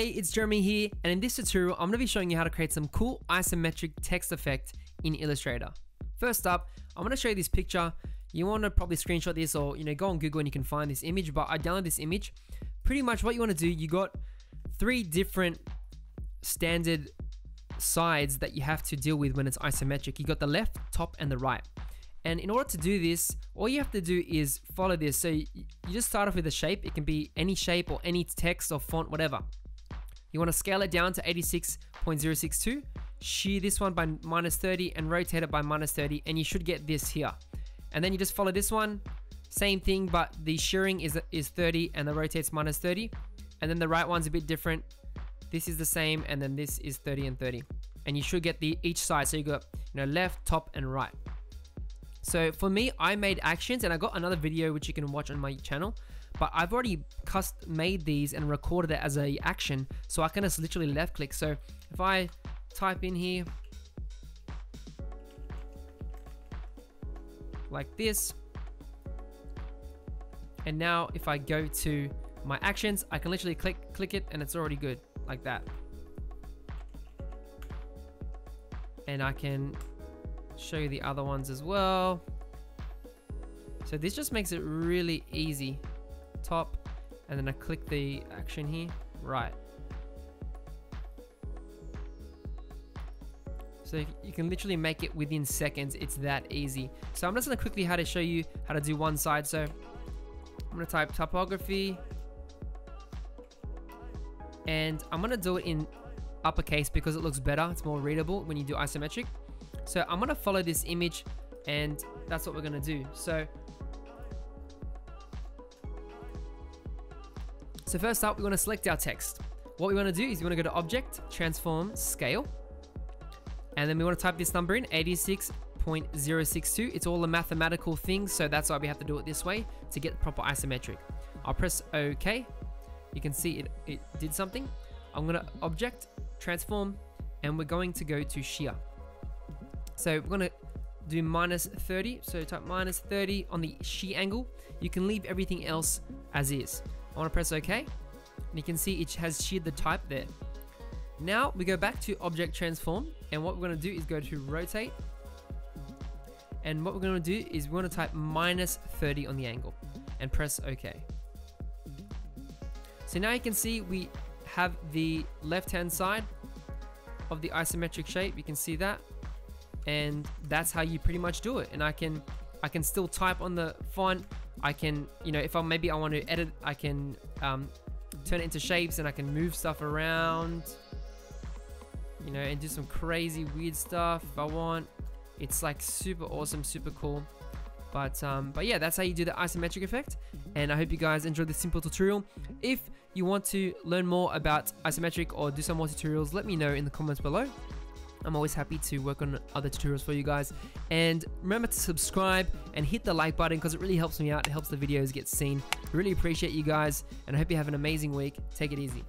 Hey, it's Jeremy here, and in this tutorial, I'm going to be showing you how to create some cool isometric text effect in Illustrator. First up, I'm going to show you this picture. You want to probably screenshot this or, you know, go on Google and you can find this image, but I downloaded this image. Pretty much what you want to do, you got three different standard sides that you have to deal with when it's isometric. You got the left, top, and the right. And in order to do this, all you have to do is follow this. So you just start off with a shape. It can be any shape or any text or font, whatever. You want to scale it down to 86.062, shear this one by minus 30 and rotate it by minus 30 and you should get this here. And then you just follow this one, same thing but the shearing is, is 30 and the rotate's minus 30. And then the right one's a bit different. This is the same and then this is 30 and 30. And you should get the each side so you got you know left, top and right. So for me, I made actions and I got another video which you can watch on my channel, but I've already made these and recorded it as a action. So I can just literally left click. So if I type in here, like this, and now if I go to my actions, I can literally click, click it and it's already good like that. And I can show you the other ones as well. So this just makes it really easy. Top, and then I click the action here, right. So you can literally make it within seconds, it's that easy. So I'm just gonna quickly how to show you how to do one side. So I'm gonna type typography, and I'm gonna do it in uppercase because it looks better, it's more readable when you do isometric. So I'm gonna follow this image and that's what we're gonna do. So, so first up, we wanna select our text. What we wanna do is we wanna go to Object, Transform, Scale, and then we wanna type this number in, 86.062. It's all a mathematical thing, so that's why we have to do it this way to get proper isometric. I'll press OK. You can see it, it did something. I'm gonna Object, Transform, and we're going to go to Shear. So we're gonna do minus 30. So type minus 30 on the shear angle. You can leave everything else as is. I wanna press OK. And you can see it has sheared the type there. Now we go back to object transform. And what we're gonna do is go to rotate. And what we're gonna do is we're gonna type minus 30 on the angle and press OK. So now you can see we have the left hand side of the isometric shape. You can see that and that's how you pretty much do it and I can I can still type on the font I can you know if I maybe I want to edit I can um, turn it into shapes and I can move stuff around you know and do some crazy weird stuff if I want. It's like super awesome super cool. But um, but yeah that's how you do the isometric effect. And I hope you guys enjoyed this simple tutorial. If you want to learn more about isometric or do some more tutorials let me know in the comments below I'm always happy to work on other tutorials for you guys. And remember to subscribe and hit the like button because it really helps me out. It helps the videos get seen. Really appreciate you guys and I hope you have an amazing week. Take it easy.